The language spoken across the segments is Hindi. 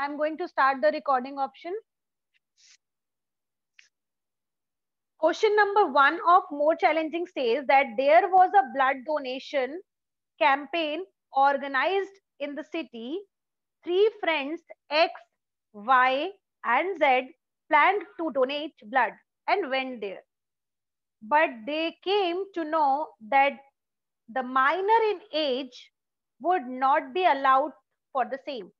I am going to start the recording option. Question number one of more challenging says that there was a blood donation campaign organized in the city. Three friends, X, Y, and Z, planned to donate blood and went there. But they came to know that the minor in age would not be allowed for the same.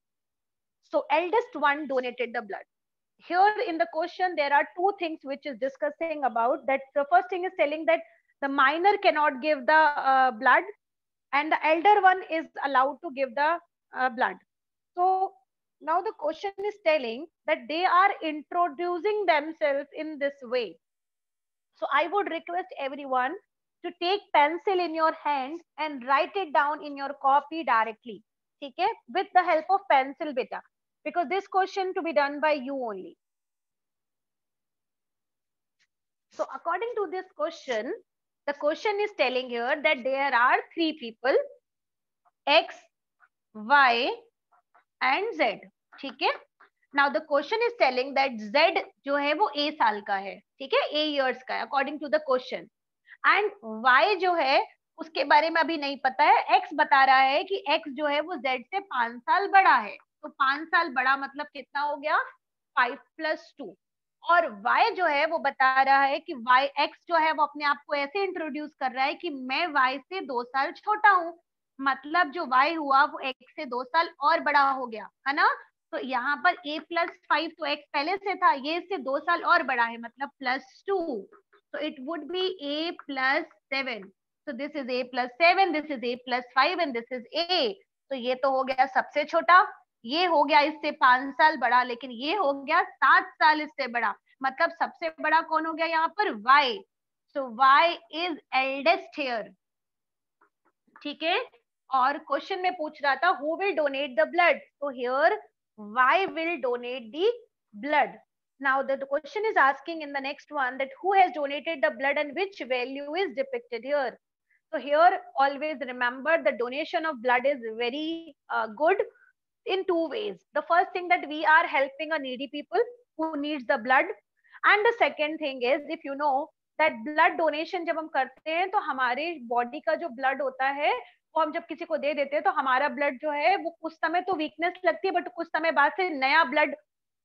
So eldest one donated the blood. Here in the question, there are two things which is discussing about that. The first thing is telling that the minor cannot give the uh, blood and the elder one is allowed to give the uh, blood. So now the question is telling that they are introducing themselves in this way. So I would request everyone to take pencil in your hand and write it down in your copy directly. Okay, with the help of pencil beta because this question to be done by you only. So according to this question, the question is telling here that there are three people, X, Y and Z. ठीक है now the question is telling that Z जो है वो A साल का है ठीक है A years का है according to the question and Y जो है उसके बारे में अभी नहीं पता है X बता रहा है कि X जो है वो Z से पाँच साल बड़ा है तो पाँच साल बड़ा मतलब कितना हो गया? फाइव प्लस टू और y जो है, वो बता रहा है कि y x जो है, वो अपने आप को ऐसे इंट्रोड्यूस कर रहा है कि मैं y से दो साल छोटा हूँ। मतलब जो y हुआ, वो x से दो साल और बड़ा हो गया, है ना? तो यहाँ पर a प्लस फाइव तो x पहले से था, ये इससे दो साल और बड़ा है मतलब प्लस टू तो it would be a plus seven so this is a plus seven this is a plus 5 and this is a. तो ये तो हो गया सबसे छोटा। ये हो गया इससे पाँच साल बड़ा लेकिन ये हो गया सात साल इससे बड़ा मतलब सबसे बड़ा कौन हो गया यहाँ पर Y so Y is eldest here ठीक है और क्वेश्चन में पूछ रहा था who will donate the blood तो here Y will donate the blood now the, the question is asking in the next one that who has donated the blood and which value is depicted here so here always remember the donation of blood is very uh, good in two ways. The first thing that we are helping a needy people who needs the blood. And the second thing is, if you know that blood donation जब हम करते हैं तो हमारे बॉडी का जो ब्लड होता है वो हम जब किसी को दे देते हैं तो हमारा ब्लड जो है वो कुछ समय तो वीकनेस लगती है बट कुछ समय बाद से नया ब्लड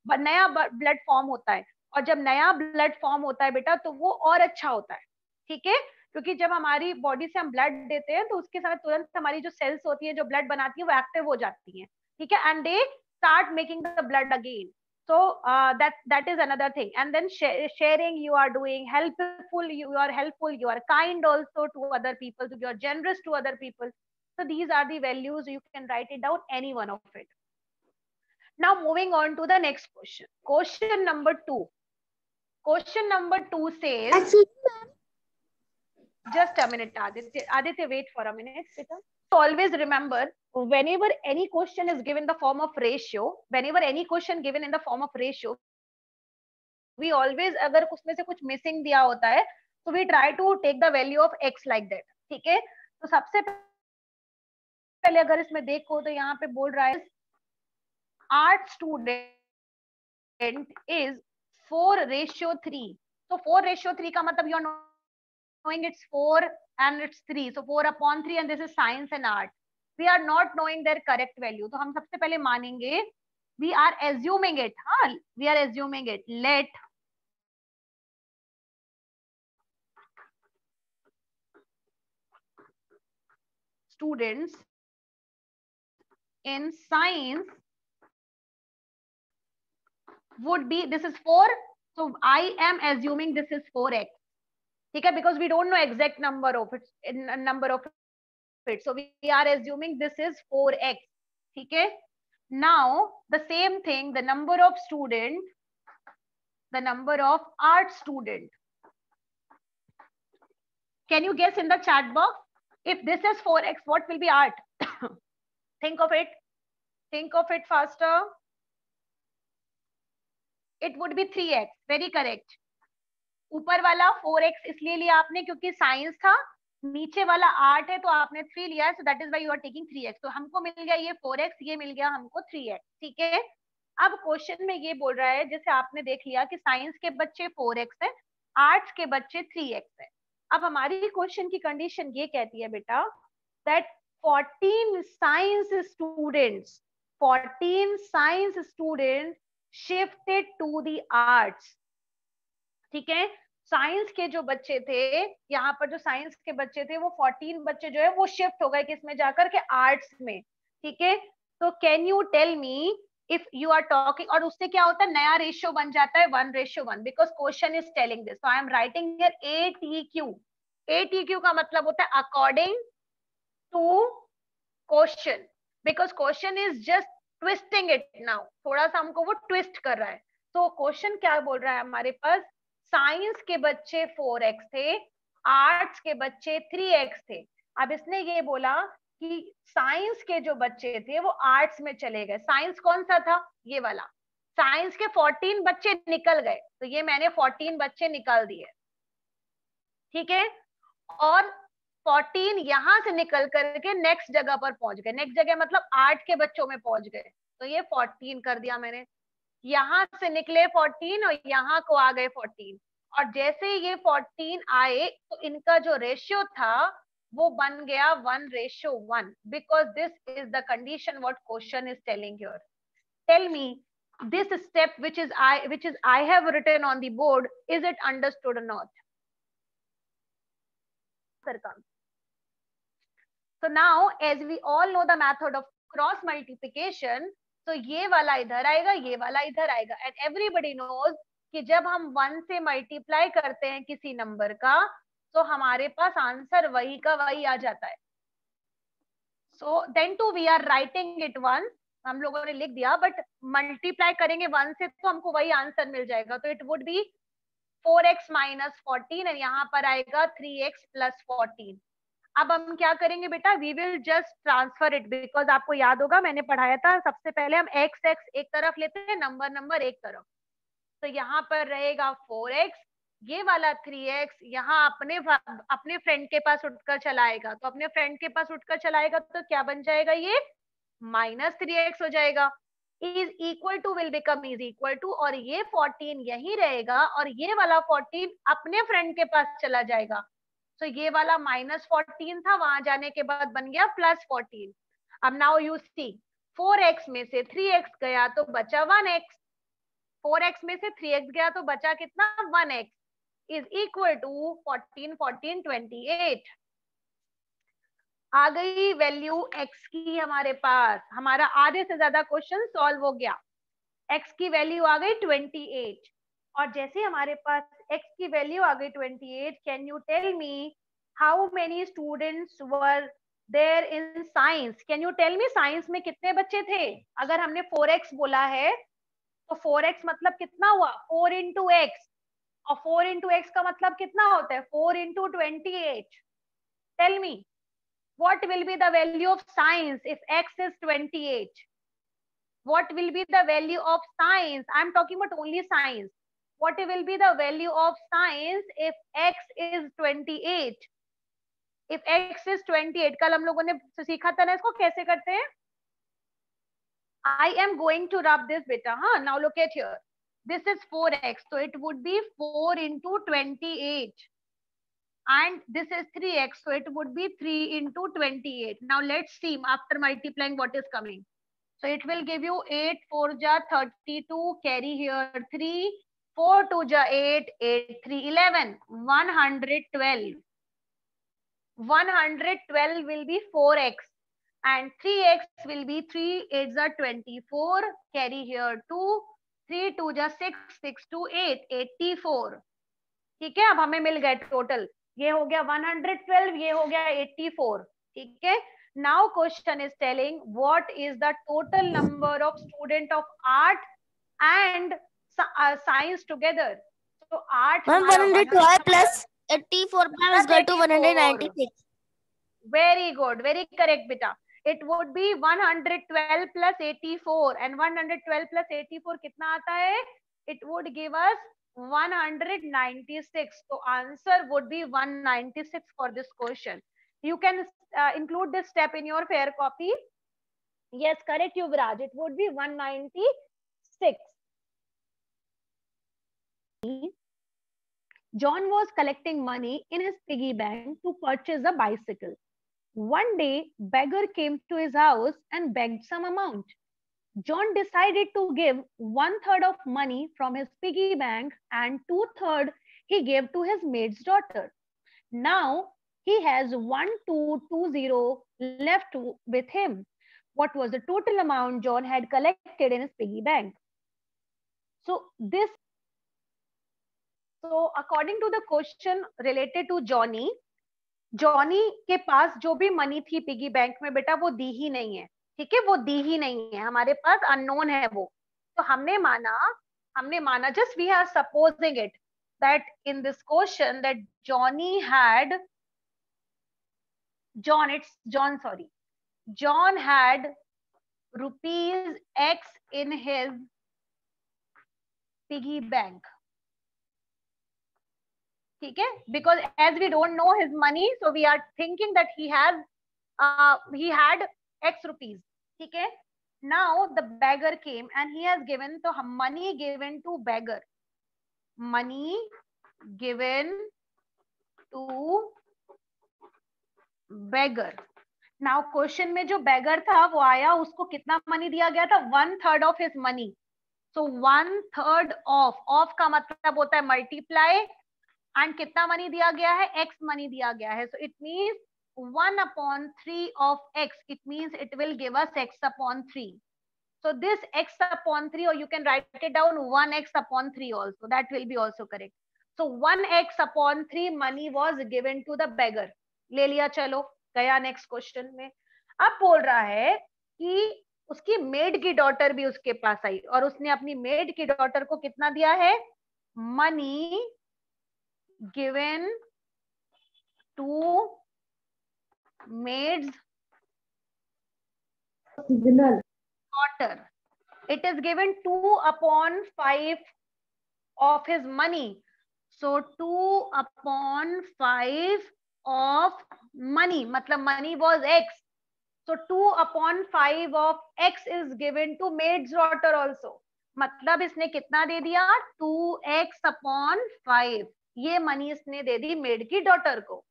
नया ब्लड फॉर्म होता है और जब नया ब्लड फॉर्म होता है बेटा तो वो और अच्छा होता है ठीक है क्योंकि जब हमारी बॉडी से हम ब्लड देते हैं तो उसके समय तुरंत हमारी जो सेल्स होती है जो ब्लड बनाती है वो एक्टिव हो जाती है ठीक है and they start making the blood again so uh, that that is another thing and then sh sharing you are doing helpful you are helpful you are kind also to other people you are generous to other people so these are the values you can write it down any one of it now moving on to the next question question number two question number two says Actually, just a minute aditya aditya wait for a minute Peter. Always remember whenever any question is given the form of ratio whenever any question given in the form of ratio we always agar उसमें से कुछ missing दिया होता है so we try to take the value of x like that ठीक है तो सबसे पहले अगर इसमें देखो तो यहाँ पे बोल रहा है art student is four ratio three तो फोर रेशियो थ्री का मतलब you are knowing it's 4 and it's 3. So 4 upon 3 and this is science and art. We are not knowing their correct value. So हम सबसे पहले मानेंगे we are assuming it. हाँ, we are assuming it. Let students in science would be this is 4 so i am assuming this is 4x ठीक है because we don't know exact number of it number of it so we are assuming this is 4x ठीक है now the same thing the number of student the number of art student can you guess in the chat box if this is 4x what will be art think of it think of it faster it would be 3x very correct ऊपर वाला फोर एक्स इसलिए लिया आपने क्योंकि साइंस था, नीचे वाला आर्ट है तो आपने थ्री लिया so that is Y you are taking three X तो हमको मिल गया ये फोर एक्स ये मिल गया हमको थ्री एक्स ठीक है? अब क्वेश्चन में ये बोल रहा है, जैसे आपने देख लिया कि साइंस के बच्चे फोर एक्स है आर्ट्स के बच्चे थ्री एक्स है। अब हमारी क्वेश्चन की कंडीशन ये कहती है बेटा that 14 science students 14 science student shifted to the arts ठीक है? साइंस के जो बच्चे थे, यहाँ पर जो साइंस के बच्चे थे, वो 14 बच्चे जो है, वो शिफ्ट हो गए किसमें जाकर के आर्ट्स में, ठीक है? तो can you tell me if you are talking और उससे क्या होता है, नया रेशियो बन जाता है one ratio one because question is telling this I am writing A T Q A T Q का मतलब होता है according to question because question is just twisting it now थोड़ा सा हमको वो ट्विस्ट कर रहा है। तो क्वेश्चन क्या बोल रहा है हमारे पास? साइंस के बच्चे फोर एक्स थे, आर्ट्स के बच्चे थ्री एक्स थे। अब इसने ये बोला कि साइंस के जो बच्चे थे, वो आर्ट्स में चले गए। साइंस कौन सा था? ये वाला। साइंस के 14 बच्चे निकल गए। तो ये मैंने 14 बच्चे निकाल दिए। ठीक है? और 14 यहाँ से निकल करके नेक्स्ट जगह पर पहुँच गए। नेक्स्ट जगह मतलब आठ के बच्चों में पहुँच गए। तो ये 14 कर दिया मैंने। यहाँ से निकले 14 और यहाँ को आ गए 14 और जैसे ये 14 आए तो इनका जो रेशियो था वो बन गया one ratio one because this is the condition what question is telling your tell me this step which is I which is I have written on the board is it understood not So now, as we all know the method of cross multiplication, so ये वाला इधर आएगा, ये वाला इधर आएगा। एंड एवरीबडी नोज़ कि जब हम वन से मल्टीप्लाई करते हैं किसी नंबर का तो हमारे पास आंसर वही का वही आ जाता है। So then to we are writing it one हम लोगों ने लिख दिया बट मल्टीप्लाई करेंगे वन से तो हमको वही आंसर मिल जाएगा। तो it would be four X minus fourteen और यहाँ पर आएगा थ्री एक्स प्लस फोर्टीन अब हम क्या करेंगे बेटा? We will just transfer it because आपको याद होगा, मैंने पढ़ाया था, सबसे पहले हम एक्स एक्स एक तरफ़ लेते हैं नंबर नंबर एक तरफ़। तो यहाँ पर रहेगा फोर एक्स ये वाला थ्री एक्स यहाँ अपने अपने फ्रेंड के पास उठकर चलाएगा। तो अपने फ्रेंड के पास उठकर चलाएगा तो क्या बन जाएगा ये? माइनस थ्री एक्स हो जाएगा। Is equal to will become is equal to और ये फोर्टीन यही रहेगा और ये वाला फोर्टीन अपने फ्रेंड के पास चला जाएगा। तो ये वाला माइनस फोर्टीन था, वहाँ जाने के बाद बन गया प्लस फोर्टीन अब now you see four X में से थ्री एक्स गया तो बचा वन एक्स फोर एक्स में से थ्री एक्स गया तो बचा कितना? One X is equal to fourteen fourteen twenty eight आ गई वैल्यू x की हमारे पास. हमारा आधे से ज़्यादा क्वेश्चन सॉल्व हो गया. X की वैल्यू आ गई 28 और जैसे हमारे पास x की वैल्यू आ गई 28 can you tell me how many students were there in science can you tell me science में कितने बच्चे थे? अगर हमने 4x बोला है तो 4x मतलब कितना हुआ? 4 इंटू एक्स और फोर इंटू एक्स का मतलब कितना होता है? Four into twenty eight tell me what will be the value of science if x is 28 what will be the value of science? I'm talking about only science. what will be the value of science if x is 28 if x is 28 कल हम लोगों ने सीखा था ना इसको कैसे करते हैं I am going to rub this beta huh now look at here this is 4x so it would be 4 into 28 and this is 3x so it would be 3 into 28 now let's see after multiplying what is coming so it will give you 8 4 ja 32 carry here 3 4 2 ja 8 8 3 11 112 112 will be 4x and 3x will be 3 8 are 24 carry here 2 three two जा six six two eight eighty four ठीक है? अब हमें मिल गए टोटल ये हो गया वन हंड्रेड ट्वेल्व ये हो गया एट्टी फोर ठीक है? Now question is telling what is the total number of student of art and science together तो art 112 plus 84 plus go to 196 very good very correct beta it would be 112 plus 84 and 112 plus 84 कितना आता है it would give us 196 so answer would be 196 for this question you can uh, include this step in your fair copy yes correct yuvraj it would be 196 John was collecting money in his piggy bank to purchase a bicycle. One day, beggar came to his house and begged some amount. John decided to give one third of money from his piggy bank and two third he gave to his maid's daughter. Now he has 1220 left with him. What was the total amount John had collected in his piggy bank? So this, so according to the question related to Johnny, Johnny के पास जो भी मनी थी पिगी बैंक में बेटा वो दी ही नहीं है। ठीक है? वो दी ही नहीं है। हमारे पास अननोन है वो। तो हमने माना हमने माना just we are supposing it that in this question that Johnny had John it's John sorry John had rupees x in his piggy bank ठीक है? Because as we don't know his money so we are thinking that he has he had x rupees ठीक है? Now the beggar came and he has given so money given to beggar. Money given to beggar. Now question में जो beggar था, वो आया, उसको कितना मनी दिया गया था? One third of his money so one third of of का मतलब होता है मल्टीप्लाई एंड कितना मनी दिया गया है? एक्स मनी दिया गया है। So it means one upon three of x it means it will give us x upon three so this x upon 3 or you can write it down 1x upon 3 also. That will be also correct. So 1x upon 3 money was given to the beggar. ले लिया, चलो, गया नेक्स्ट क्वेश्चन में। अब बोल रहा है कि उसकी मेड की डॉटर भी उसके पास आई, और उसने अपनी मेड की डॉटर को कितना दिया है? Money given to maids daughter it is given 2 upon 5 of his money so 2 upon 5 of money matlab money was x so 2 upon 5 of x is given to maid's daughter also मतलब इसने कितना दे दिया 2x upon 5 ये मनी इसने दे दी मेड की डॉटर को।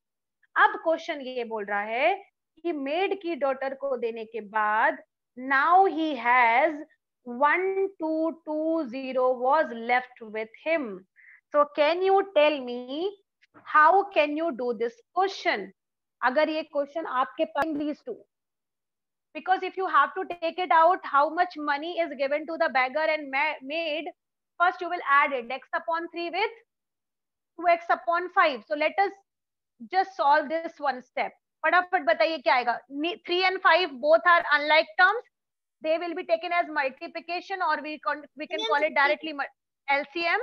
अब क्वेश्चन ये बोल रहा है कि मेड की डॉटर को देने के बाद now he has one two two zero was left with him so can you tell me how can you do this question अगर ये क्वेश्चन आपके पास these two because if you have to take it out, how much money is given to the beggar and maid? First you will add it x upon 3 with 2x upon 5 so let us just solve this one step. फटाफट बताइए क्या आएगा? Three and five both are unlike terms they will be taken as multiplication और we can call it directly LCM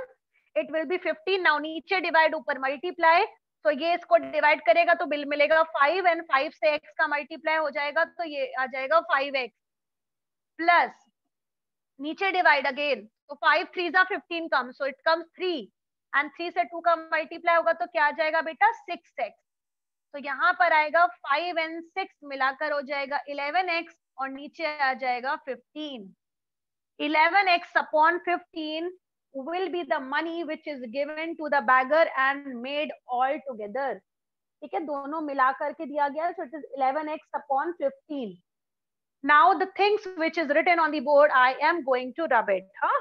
it will be fifteen now नीचे डिवाइड ऊपर मल्टीप्लाई तो ये इसको डिवाइड करेगा तो बिल मिलेगा फाइव एंड फाइव से एक्स का मल्टीप्लाई हो जाएगा तो ये आ जाएगा फाइव एक्स प्लस नीचे डिवाइड अगेन तो फाइव थ्री जा fifteen come so it comes three and three से टू का मल्टीप्लाई होगा तो क्या आ जाएगा बेटा? सिक्स एक्स तो यहाँ पर आएगा फाइव एंड सिक्स मिलाकर हो जाएगा इलेवन एक्स और नीचे आ जाएगा fifteen eleven x upon fifteen will be the money which is given to the beggar and maid all together ठीक है? दोनों मिलाकर के दिया गया so it is eleven x upon fifteen now the things which is written on the board I am going to rub it हा?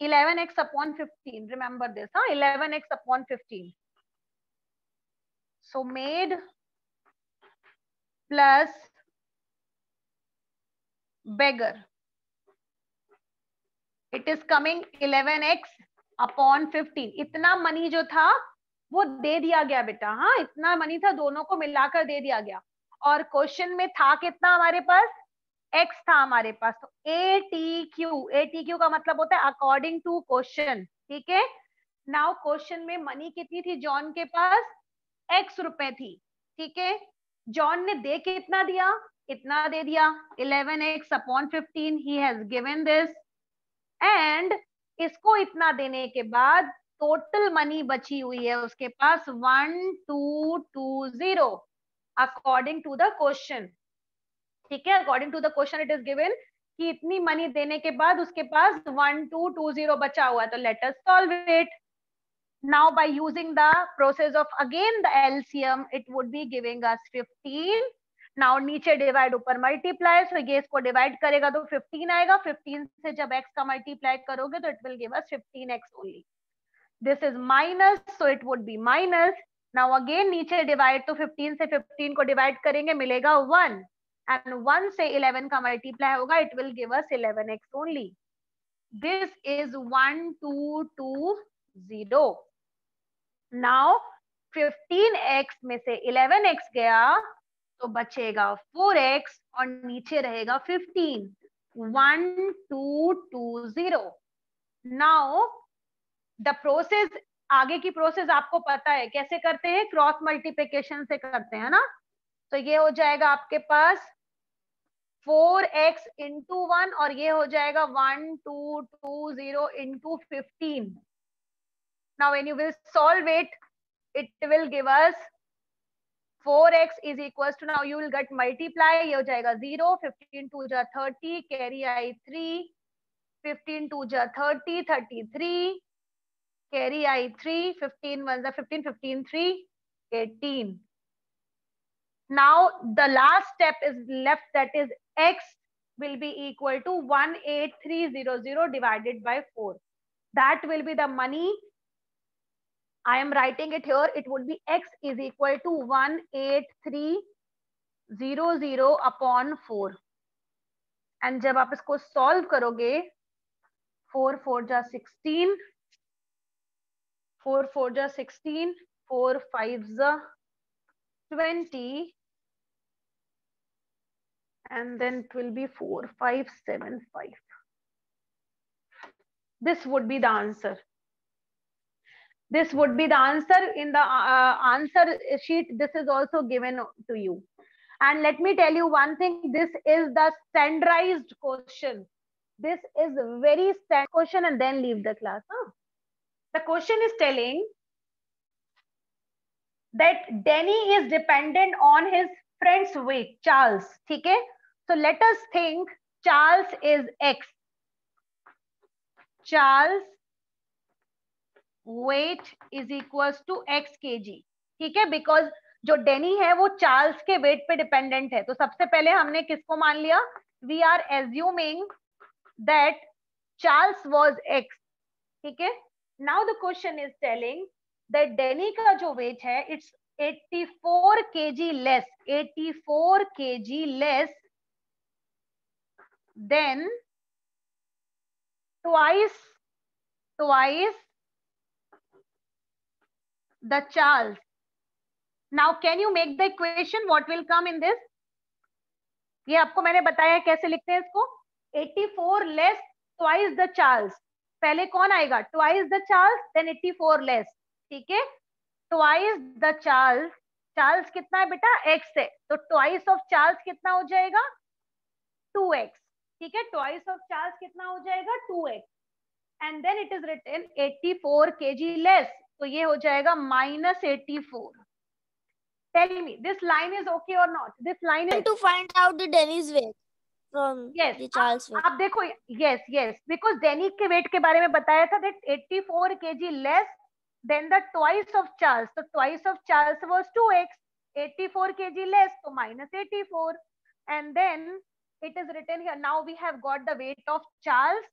11x upon 15. Remember this, huh? 11x upon 15. So made plus beggar. It is coming 11x upon 15. इतना मनी जो था वो दे दिया गया बेटा हाँ इतना मनी था दोनों को मिलाकर दे दिया गया और क्वेश्चन में था कितना हमारे पास एक्स था हमारे पास तो A T Q A T Q का मतलब होता है अकॉर्डिंग टू क्वेश्चन ठीक है? नाउ क्वेश्चन में मनी कितनी थी? जॉन के पास एक्स रुपए थी, ठीक है? जॉन ने दे के इतना दिया? इतना दे दिया। Eleven x upon fifteen he has given this and इसको इतना देने के बाद टोटल मनी बची हुई है उसके पास one two two zero according to the question ठीक है? According to the question it is given कि इतनी मनी देने के बाद उसके पास वन टू टू ज़ीरो बचा हुआ है। तो let us solve it now by using the process of again the LCM it would be giving us 15 now नीचे डिवाइड ऊपर मल्टीप्लाई सो ये इसको डिवाइड करेगा तो 15 आएगा। 15 से जब x का मल्टीप्लाई करोगे तो it will give us 15x only this is minus so it would be minus now again नीचे डिवाइड तो 15 से 15 को डिवाइड करेंगे, मिलेगा 1 एंड 1 से 11 का मल्टीप्लाई होगा it will give us 11x only this is 1220 now 15x में से 11x गया तो बचेगा 4x और नीचे रहेगा 15 1220 नाउ द प्रोसेस आगे की प्रोसेस आपको पता है, कैसे करते हैं? क्रॉस मल्टीप्लिकेशन से करते हैं ना? तो ये हो जाएगा आपके पास फोर एक्स इंटू वन और ये हो जाएगा one two two zero into fifteen now when you will solve it it will give us 4x is equals to now you will get multiply ये हो जाएगा 0 15 2 जा 30 carry i 3 15 2 जा 30 33 carry i 3 15 1 जा 15 15 3 18 now the last step is left that is x will be equal to 18300 divided by 4 that will be the money I am writing it here. It would be x is equal to 18300 upon 4. And जब आप इसको solve करोगे 4 4 जा 16 4 4 जा 16 4 5 जा 20 and then it will be 4 5 7 5 this would be the answer. This would be the answer in the uh, answer sheet. This is also given to you. And let me tell you one thing. This is the standardized question. This is very standard question and then leave the class huh? the question is telling that denny is dependent on his friend's weight charles okay so let us think charles is x. Charles is equals to x K G ठीक है? बिकॉज़ जो डेनी है, वो चार्ल्स के वेट पे डिपेंडेंट है. तो सबसे पहले हमने किसको मान लिया? We are assuming that Charles was x ठीक है? Now the question is telling that Denny का जो वेट है it's 84 kg less 84 kg less than twice twice the Charles. Now, can you make the equation? What will come in this? ये आपको मैंने बताया कैसे लिखते हैं इसको? 84 लेस ट्वाइस द चार्ल्स पहले कौन आएगा? Twice the Charles then 84 less ठीक है? ट्वाइस द चार्ल्स चार्ल्स कितना है बेटा? एक्स है. तो ट्वाइस ऑफ़ चार्ल्स कितना हो जाएगा? 2x ठीक है ट्वाइस ऑफ़ चार्ल्स कितना हो जाएगा? 2x and then it is written 84 kg less तो ये हो जाएगा minus eighty four tell me this line is okay और not this line is to find out the Denny's weight from yes Charles weight आप देखो यस यस बिकॉज़ डेनी के वेट के बारे में बताया था that 84 kg less than the twice of Charles तो twice of Charles was 2x 84 kg less so minus 84 and then it is written here now we have got the weight of charles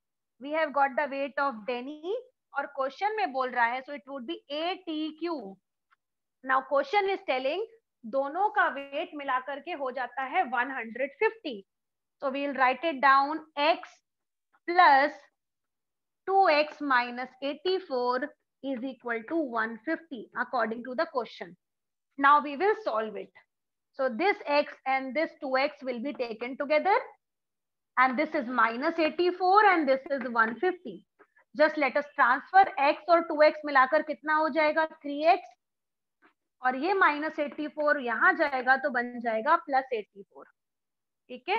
we have got the weight of denny question में बोल रहा है so it would be A T Q now question is telling दोनों का वेट मिला करके हो जाता है 150 so we'll write it down x plus 2x minus 84 is equal to 150 according to the question now we will solve it so this x and this 2x will be taken together and this is minus 84 and this is 150 just let us transfer x और 2x मिलाकर कितना हो जाएगा 3x और ये माइनस एटी फोर यहां जाएगा तो बन जाएगा प्लस एटी फोर ठीक है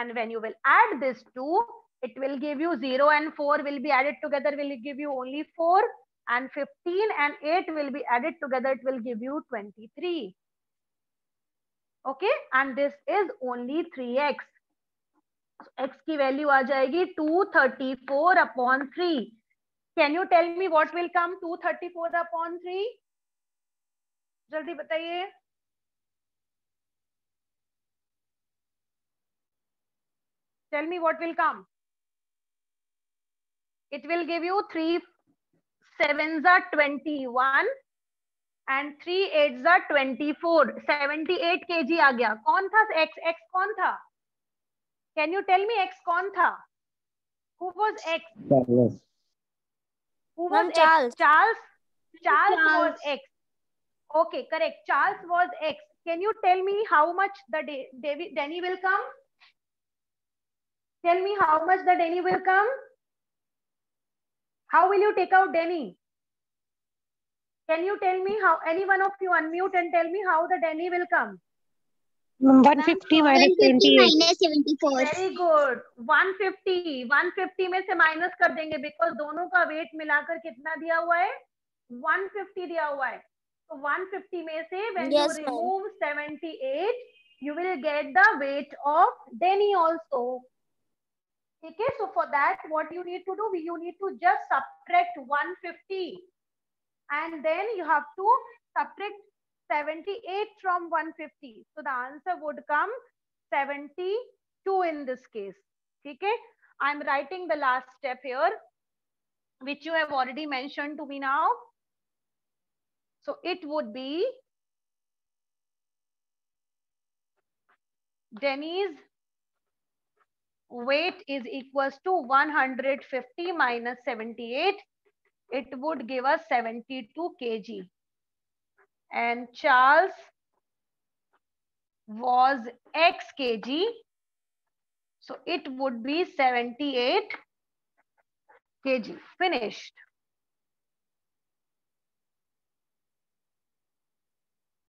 and when you will add this to it will give you 0 and 4 will be added together will give you only 4 and 15 and 8 will be added together it will give you 23 okay and this is only 3x so x की वैल्यू आ जाएगी 234 upon 3 can you tell me what will come 234 upon 3 जल्दी बताइए tell me what will come it will give you 3 sevens are 21 and 3 eights are 24 78 kg आ गया कौन था x x कौन था can you tell me x कौन था who was x Charles. who was Ma'am, x Charles. charles charles Charles. was x okay correct charles was x can you tell me how much the Da- David Denny will come tell me how much the Denny will come how will you take out Denny can you tell me how any one of you unmute and tell me how the Denny will come 150 minus 150 28. minus 74. Very good 150 150 में से माइनस कर देंगे बिकॉज दोनों का वेट मिलाकर कितना दिया हुआ है 150 दिया हुआ है तो 150 में से when Yes, you ma'am. remove 78 you will get the weight of Denny also ठीक है so for that what you need to do you need to just subtract 150 and then you have to subtract 78 from 150 so the answer would come 72 in this case. Okay? I'm writing the last step here which you have already mentioned to me now. So it would be denny's weight is equals to 150 minus 78 it would give us 72 kg. And charles was x kg. So it would be 78 kg. Finished